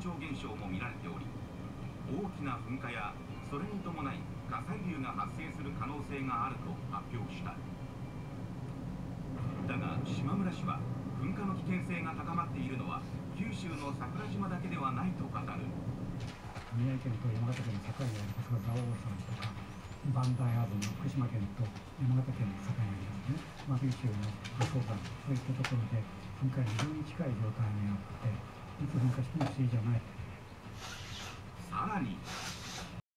潮現象も見られており大きな噴火やそれに伴い火砕流が発生する可能性があると発表した。だが島村氏は噴火の危険性が高まっているのは九州の桜島だけではないと語る。宮城県と山形県の境にある笠蔵大山とか磐梯アーズの福島県と山形県の境にありますね、ま、九州の阿蘇山そういったところで噴火に非常に近い状態にあっていつ噴火しても不思議じゃない。さらに。